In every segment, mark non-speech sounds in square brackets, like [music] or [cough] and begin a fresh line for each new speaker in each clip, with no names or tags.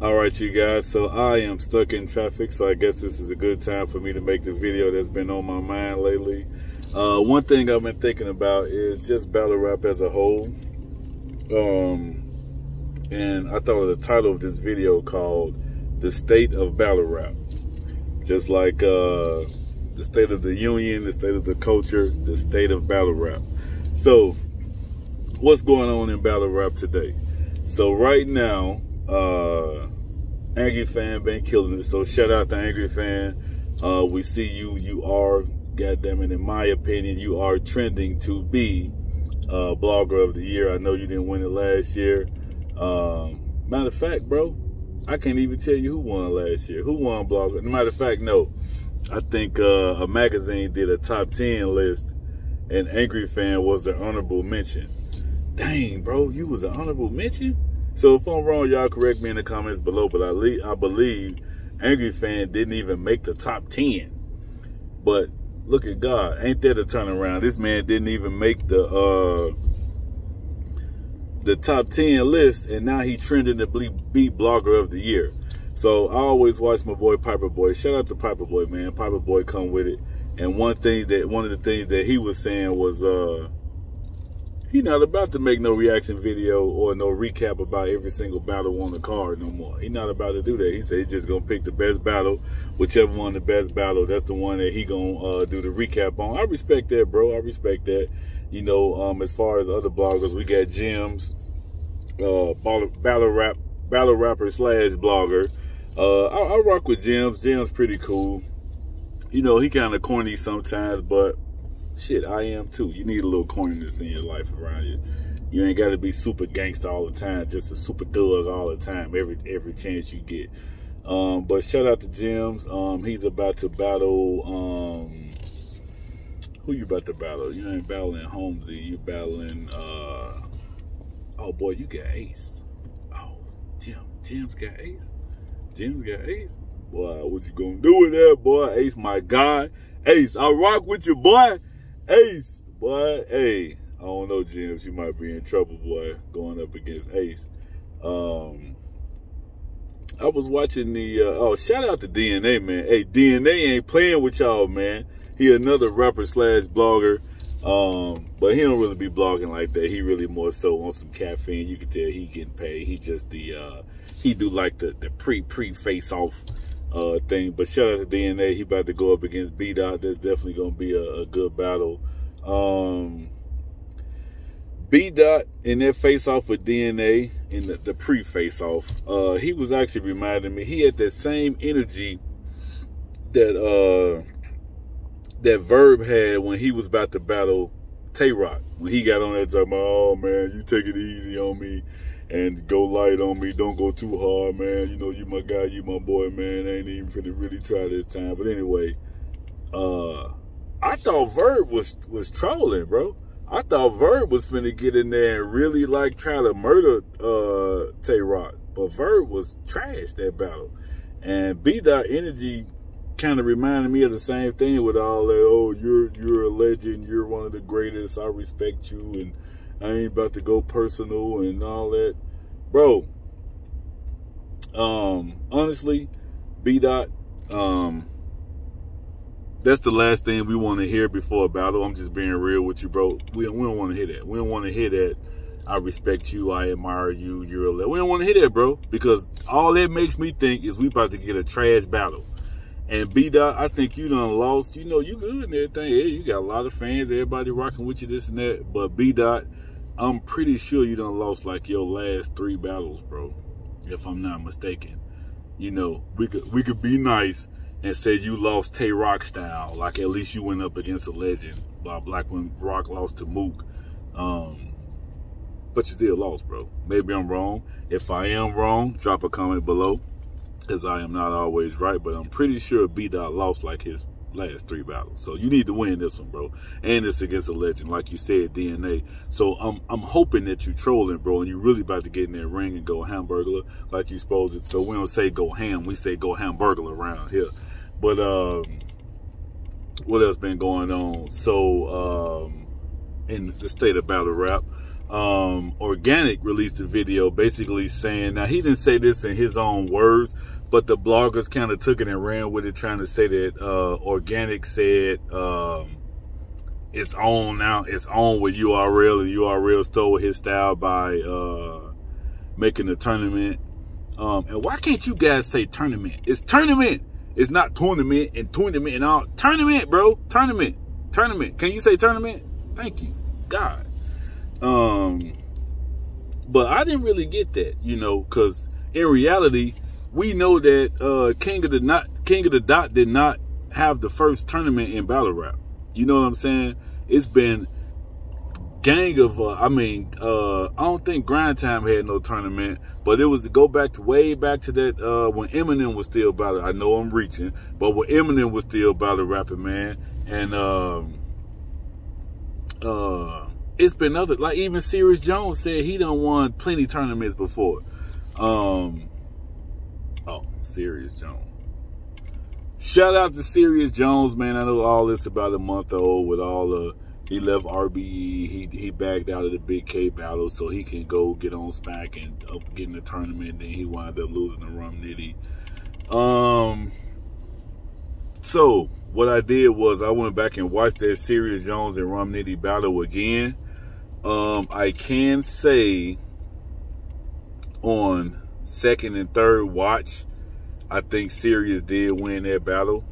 All right, you guys. So I am stuck in traffic, so I guess this is a good time for me to make the video that's been on my mind lately. Uh, one thing I've been thinking about is just battle rap as a whole. Um, and I thought of the title of this video called "The State of Battle Rap," just like uh, the state of the union, the state of the culture, the state of battle rap. So, what's going on in battle rap today? So right now uh, Angry Fan been killing it. So shout out to Angry Fan. Uh, we see you. You are, goddamn it, in my opinion, you are trending to be uh, blogger of the year. I know you didn't win it last year. Um, matter of fact, bro, I can't even tell you who won last year. Who won blogger? Matter of fact, no. I think uh, a magazine did a top 10 list and Angry Fan was the honorable mention. Dang, bro, you was an honorable mention? So if I'm wrong, y'all correct me in the comments below. But I, le- I believe Angry Fan didn't even make the top 10. But look at God. Ain't that a turnaround? This man didn't even make the uh, the top 10 list. And now he trending to be, be blogger of the year. So I always watch my boy Piper Boy. Shout out to Piper Boy, man. Piper Boy come with it. And one thing that one of the things that he was saying was uh he not about to make no reaction video or no recap about every single battle on the card no more. He not about to do that. He said he's just gonna pick the best battle, whichever one the best battle. That's the one that he gonna uh, do the recap on. I respect that, bro. I respect that. You know, um, as far as other bloggers, we got Gems, uh, battle rap, battle rapper slash blogger. Uh, I, I rock with Gems. Gems pretty cool. You know, he kind of corny sometimes, but shit, I am too. You need a little corniness in your life around you. You ain't got to be super gangster all the time, just a super thug all the time, every every chance you get. Um, but shout out to Gems. Um, he's about to battle. Um, who you about to battle? You ain't battling Holmesy. You battling. Uh, oh boy, you got Ace. Oh, Jim. Jim's got Ace. Jim's got Ace. Boy, what you gonna do with that, boy? Ace, my guy. Ace, I rock with you, boy. Ace, boy, hey, I don't know, James. You might be in trouble, boy, going up against Ace. Um, I was watching the, uh, oh, shout out to DNA, man. Hey, DNA ain't playing with y'all, man. He another rapper slash blogger. Um, but he don't really be blogging like that. He really more so on some caffeine. You can tell he getting paid. He just the, uh, he do like the, the pre-pre face off uh, thing. But shout out to DNA. He about to go up against B Dot. That's definitely gonna be a, a good battle. Um, B Dot in that face off with DNA in the, the pre face off, uh, he was actually reminding me he had that same energy that uh that Verb had when he was about to battle Tay Roc. When he got on that talking about, oh man, you take it easy on me and go light on me. Don't go too hard, man. You know, you my guy, you my boy, man. I ain't even finna really try this time. But anyway, uh, I thought Verb was was trolling, bro. I thought Verb was finna get in there and really like try to murder uh Tay Roc. But Verb was trash that battle. And B Dot Energy kind of reminded me of the same thing with all that, oh, you're you're a legend, you're one of the greatest, I respect you and I ain't about to go personal and all that. Bro, um, honestly, B dot, um, that's the last thing we want to hear before a battle. I'm just being real with you, bro. We, we don't want to hear that. We don't want to hear that. I respect you. I admire you. You're a we don't want to hear that, bro, because all that makes me think is we about to get a trash battle. And B Dot, I think you done lost. You know, you good and everything. Yeah, you got a lot of fans. Everybody rocking with you, this and that. But B Dot, I'm pretty sure you done lost like your last three battles, bro. If I'm not mistaken. You know, we could we could be nice and say you lost Tay Roc style. Like at least you went up against a legend. Blah like when Roc lost to Mook. Um, but you still lost, bro. Maybe I'm wrong. If I am wrong, drop a comment below. because I am not always right, but I'm pretty sure B Dot lost like his last three battles. So you need to win this one, bro. And it's against a legend, like you said, DNA. So I'm I'm hoping that you trolling, bro, and you're really about to get in that ring and go hamburger like you supposed to. So we don't say go ham, we say go hamburger around here. But um what else been going on? So um in the state of battle rap. Um, Organic released a video basically saying, now he didn't say this in his own words, but the bloggers kind of took it and ran with it, trying to say that uh, Organic said um, it's on now, it's on with URL, and URL stole his style by uh, making the tournament. Um, and why can't you guys say tournament? It's tournament. It's not tournament and tournament and all. Tournament, bro. Tournament. Tournament. Can you say tournament? Thank you. God. Um, but I didn't really get that, you know, because in reality, we know that uh, King of the not King of the Dot did not have the first tournament in battle rap. You know what I'm saying? It's been gang of uh, I mean, uh, I don't think Grind Time had no tournament, but it was to go back to way back to that uh, when Eminem was still battle. I know I'm reaching, but when Eminem was still battle rapping, man, and um, uh it's been other like even Serius Jones said he done won plenty tournaments before. Um oh, Serius Jones. Shout out to Serius Jones, man. I know all this about a month old with all the he left RBE. He he backed out of the Big K battle so he can go get on SMAC and up get in the tournament. Then he wound up losing to Rum Nitty. Um so what I did was I went back and watched that Serius Jones and Rum Nitty battle again. Um, I can say on second and third watch, I think Serius did win that battle.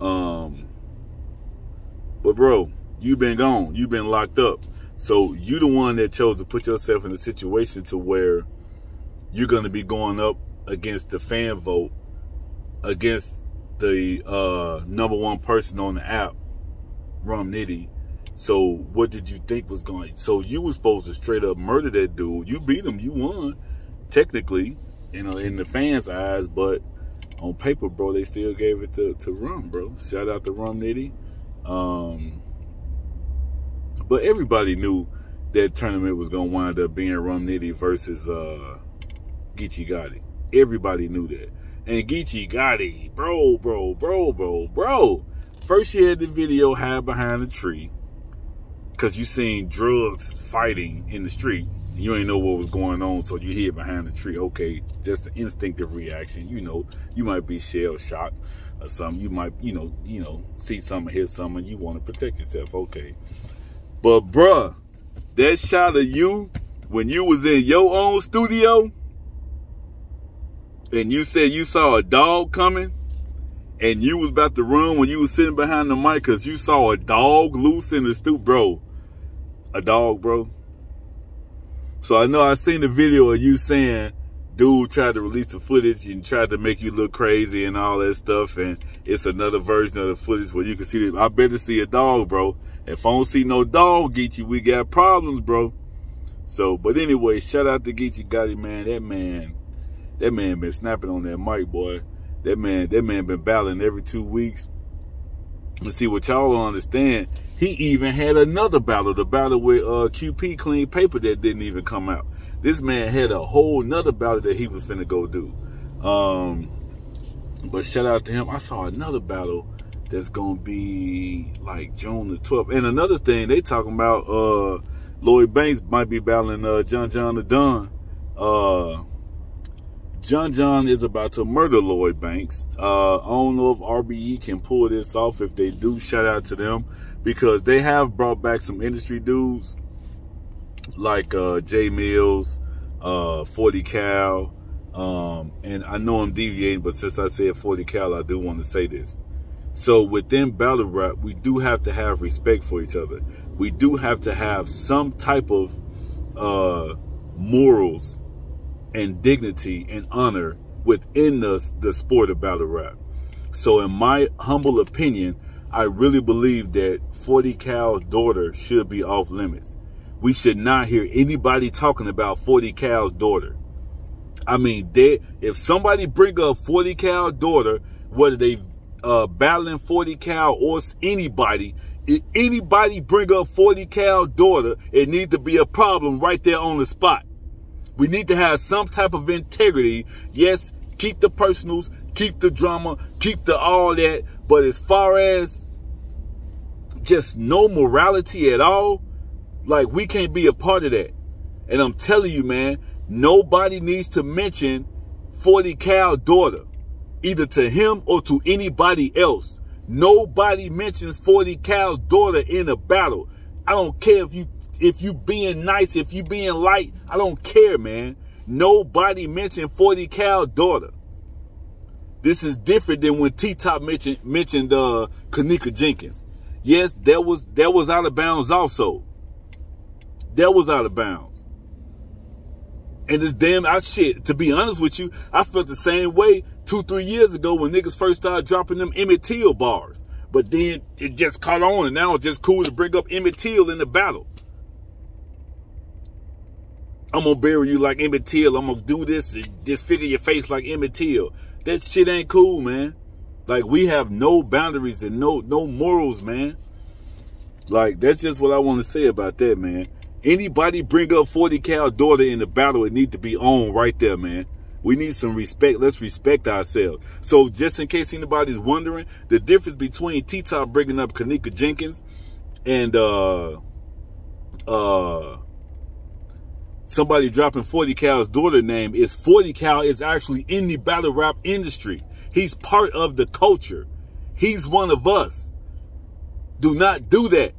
Um, but bro, you've been gone. You've been locked up. So you the one that chose to put yourself in a situation to where you're going to be going up against the fan vote, against the uh, number one person on the app, Rum Nitty, so what did you think was going? So you were supposed to straight up murder that dude. You beat him. You won, technically, you know, in the fans' eyes. But on paper, bro, they still gave it to to Rum, bro. Shout out to Rum Nitty. Um, but everybody knew that tournament was gonna wind up being Rum Nitty versus uh, Geechee Gotti. Everybody knew that. And Geechee Gotti, bro, bro, bro, bro, bro. First, you had the video hide behind a tree because you seen drugs fighting in the street. You ain't know what was going on, so you hid behind the tree. Okay, just an instinctive reaction. You know, you might be shell shocked or something. You might, you know, you know, see something, hear something. You want to protect yourself. Okay, but bruh, that shot of you when you was in your own studio and you said you saw a dog coming and you was about to run when you was sitting behind the mic because you saw a dog loose in the stoop, bro a dog, bro. So I know I seen the video of you saying dude tried to release the footage and tried to make you look crazy and all that stuff. And it's another version of the footage where you can see. I better see a dog, bro. If I don't see no dog, Geechee, we got problems, bro. So, but anyway, shout out to Geechee Gotti, man. That man, that man been snapping on that mic, boy. That man, that man been battling every two weeks. And see what y'all don't understand. He even had another battle, the battle with uh, QP Clean Paper that didn't even come out. This man had a whole nother battle that he was finna go do. Um, but shout out to him. I saw another battle that's gonna be like June the 12th. And another thing, they talking about uh, Lloyd Banks might be battling uh, John John Da Don. Uh, John John is about to murder Lloyd Banks. Uh, I don't know if RBE can pull this off. If they do, shout out to them because they have brought back some industry dudes like uh, Jae Millz, uh, 40 Cal. Um, and I know I'm deviating, but since I said 40 Cal, I do want to say this. So within battle rap, we do have to have respect for each other. We do have to have some type of uh, morals and dignity and honor within the, the sport of battle rap. So in my humble opinion, I really believe that 40 Cal's daughter should be off limits. We should not hear anybody talking about 40 Cal's daughter. I mean, they, if somebody bring up 40 Cal daughter, whether they uh, battling 40 Cal or anybody, if anybody bring up 40 Cal daughter, it need to be a problem right there on the spot. We need to have some type of integrity. Yes, keep the personals, keep the drama, keep the all that. But as far as just no morality at all, like we can't be a part of that. And I'm telling you, man, nobody needs to mention 40 Cal daughter, either to him or to anybody else. Nobody mentions 40 Cal's daughter in a battle. I don't care if you if you being nice, if you being light, I don't care, man. Nobody mentioned 40 Cal daughter. This is different than when T Top mentioned mentioned uh Kenneka Jenkins. Yes, that was that was out of bounds also. That was out of bounds. And this damn I shit, to be honest with you, I felt the same way two, three years ago when niggas first started dropping them Emmett Till bars. But then it just caught on and now it's just cool to bring up Emmett Till in the battle. I'm gonna bury you like Emmett Till. I'm gonna do this and disfigure your face like Emmett Till. That shit ain't cool, man. Like we have no boundaries and no no morals, man. Like that's just what I want to say about that, man. Anybody bring up 40 cal daughter in the battle, it need to be on right there, man. We need some respect. Let's respect ourselves. So just in case anybody's wondering, the difference between T-Top bringing up Kenneka Jenkins and uh uh somebody dropping 40 Cal's daughter name is 40 Cal is actually in the battle rap industry. He's part of the culture. He's one of us. Do not do that.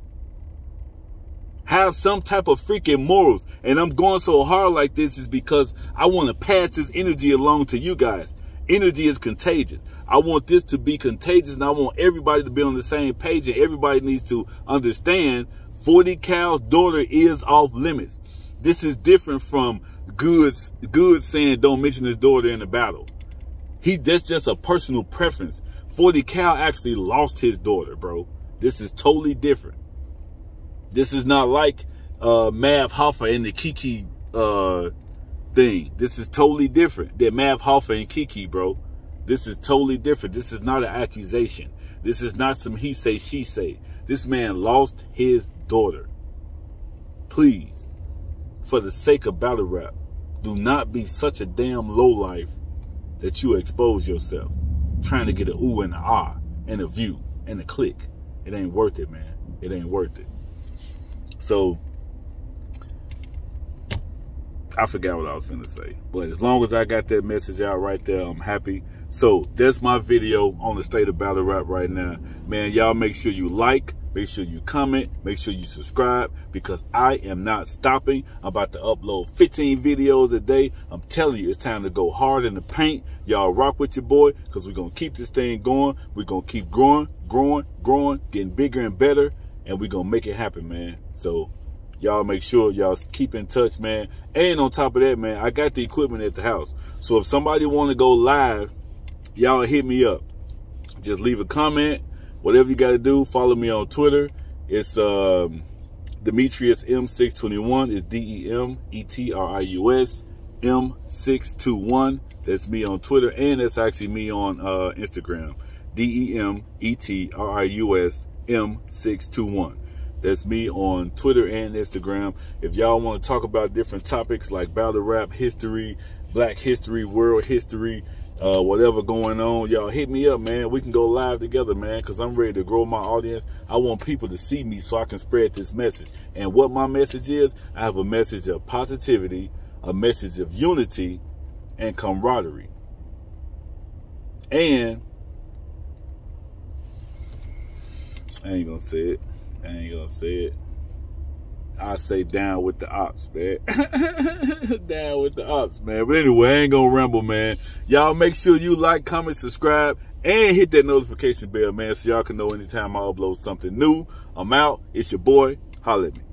Have some type of freaking morals. And I'm going so hard like this is because I want to pass this energy along to you guys. Energy is contagious. I want this to be contagious and I want everybody to be on the same page and everybody needs to understand 40 Cal's daughter is off limits. This is different from Goodz, Goodz saying don't mention his daughter in the battle. He That's just a personal preference. 40 Cal actually lost his daughter, bro. This is totally different. This is not like uh, Math Hoffa and the Kiki uh, thing. This is totally different than Math Hoffa and Kiki, bro. This is totally different. This is not an accusation. This is not some he say, she say. This man lost his daughter. Please for the sake of battle rap, do not be such a damn low life that you expose yourself trying to get a ooh and a ah and a view and a click. It ain't worth it, man. It ain't worth it. So I forgot what I was going to say. But as long as I got that message out right there, I'm happy. So that's my video on the state of battle rap right now. Man, y'all make sure you like, Make sure you comment. Make sure you subscribe because I am not stopping. I'm about to upload 15 videos a day. I'm telling you, it's time to go hard in the paint. Y'all rock with your boy because we're going to keep this thing going. We're going to keep growing, growing, growing, getting bigger and better. And we're going to make it happen, man. So y'all make sure y'all keep in touch, man. And on top of that, man, I got the equipment at the house. So if somebody want to go live, y'all hit me up. Just leave a comment whatever you got to do, follow me on Twitter. It's um, Demetrius M621 is D-E-M-E-T-R-I-U-S M621. That's me on Twitter, and that's actually me on uh, Instagram. D-E-M-E-T-R-I-U-S M621. That's me on Twitter and Instagram. If y'all want to talk about different topics like battle rap, history, black history, world history, uh, whatever going on, y'all hit me up, man. We can go live together, man, because I'm ready to grow my audience. I want people to see me so I can spread this message. And what my message is, I have a message of positivity, a message of unity, and camaraderie. And I ain't gonna say it. I ain't gonna say it. I say down with the ops, man. [laughs] down with the ops, man. But anyway, I ain't gonna ramble, man. Y'all make sure you like, comment, subscribe, and hit that notification bell, man, so y'all can know anytime I upload something new. I'm out. It's your boy. Holla at me.